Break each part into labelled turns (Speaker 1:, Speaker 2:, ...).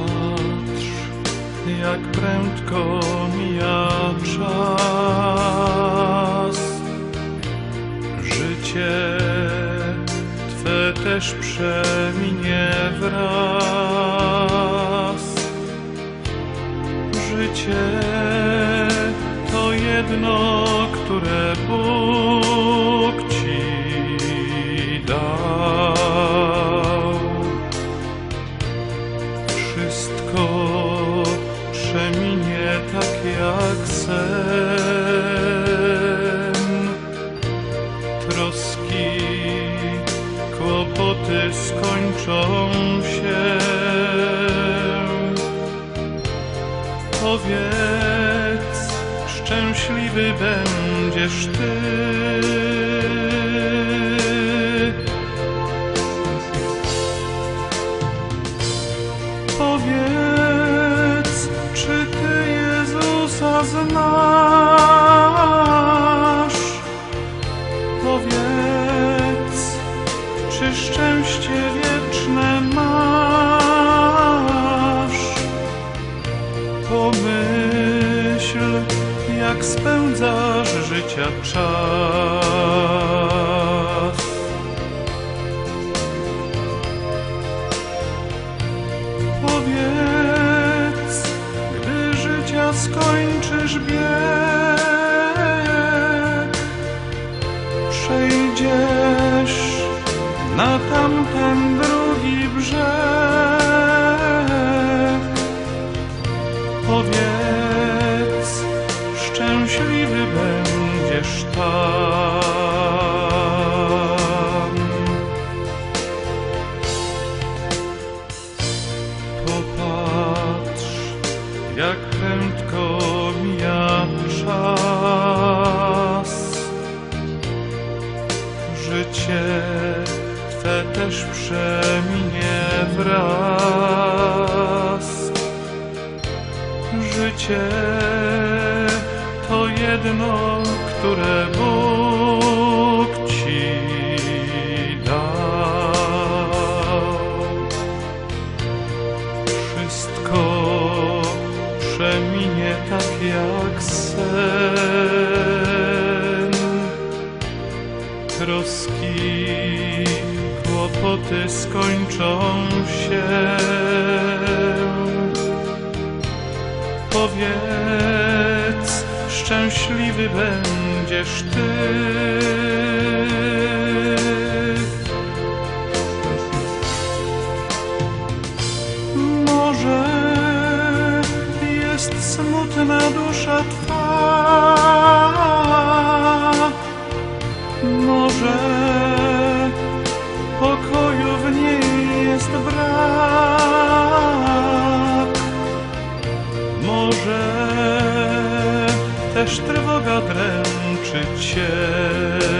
Speaker 1: Popatrz, jak prędko mija czas. Życie Twe też przeminie wraz. Życie to jedno, które Bóg Wszystko przeminie tak jak sen. Troski, kłopoty skończą się. Powiedz, szczęśliwy będziesz Ty. Znasz? Powiedz, czy szczęście wieczne masz? Pomyśl, jak spędzasz życia czas. Skończysz bieg, przejdziesz na tamten drugi brzeg. Powiedz, szczęśliwy będziesz tam. Popatrz, jak prędko mija czas. Życie Twe też przeminie wraz. Życie to jedno, które Bóg Ci dał. Wszystko przeminie tak jak sen. Troski, kłopoty skończą się. Powiedz, szczęśliwy będziesz Ty. Smutna dusza Twa, może pokoju w niej jest brak, może też trwoga dręczy Cię.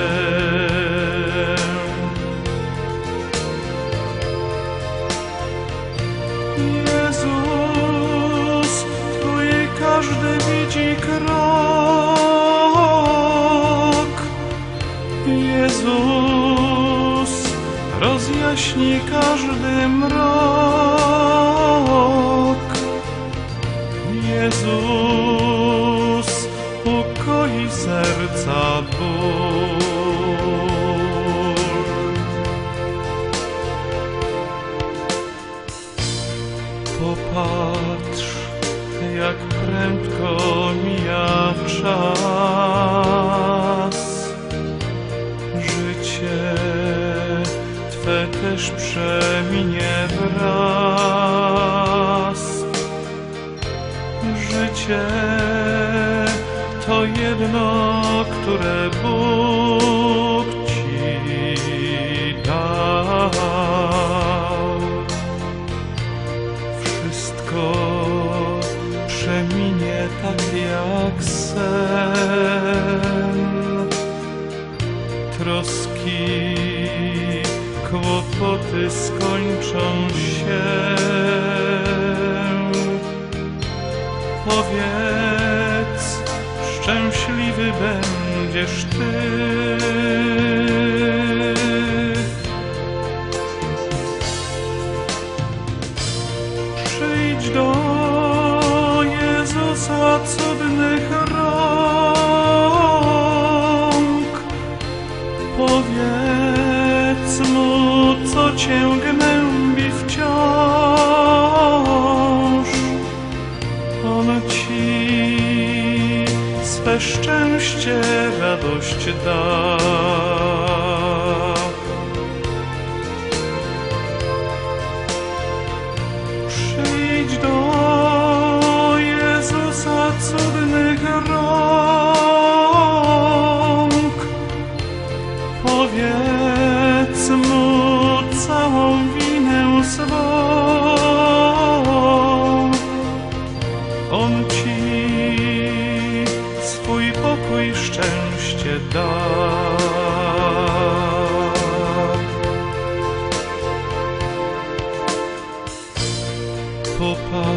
Speaker 1: Rozjaśni każdy mrok. Jezus, ukoi serca ból. Popatrz, jak prędko mija czas. Życie też przeminie wraz. Życie to jedno, które Bóg Ci dał. Wszystko przeminie tak jak sen. Troski, kłopoty skończą się. Powiedz, szczęśliwy będziesz Ty. Przyjdzie do Jezusa cudnych cię gnębi wciąż. On ci swe szczęście, radość da.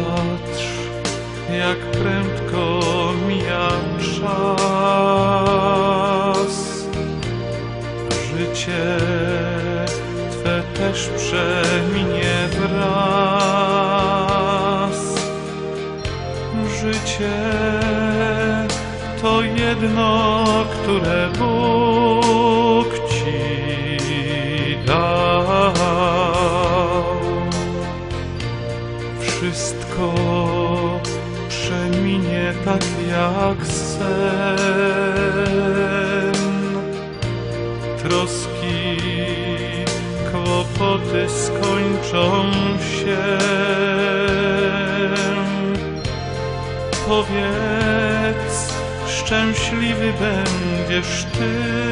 Speaker 1: Popatrz, jak prędko mija czas. Życie Twe też przeminie wraz. Życie to jedno, które Bóg Ci Wszystko przeminie tak jak sen. Troski, kłopoty skończą się. Powiedz, szczęśliwy będziesz Ty.